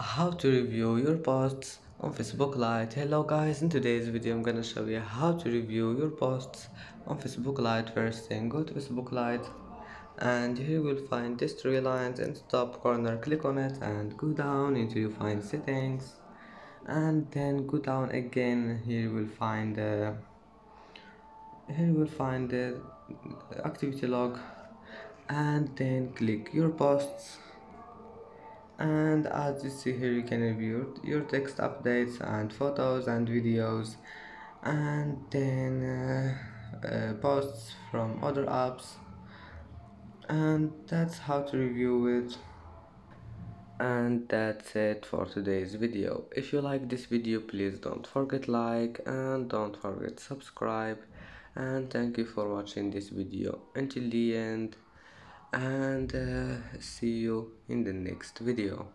how to review your posts on facebook lite. Hello guys in today's video i'm gonna show you how to review your posts on facebook lite. First thing go to facebook lite and here you will find this three lines in top corner. Click on it and go down until you find settings and then go down again. Here you will find uh, here you will find the activity log and then click your posts and as you see here you can review your text updates and photos and videos. And then uh, uh, posts from other apps. And that's how to review it. And that's it for today's video. If you like this video please don't forget like and don't forget subscribe. And thank you for watching this video. Until the end and uh, see you in the next video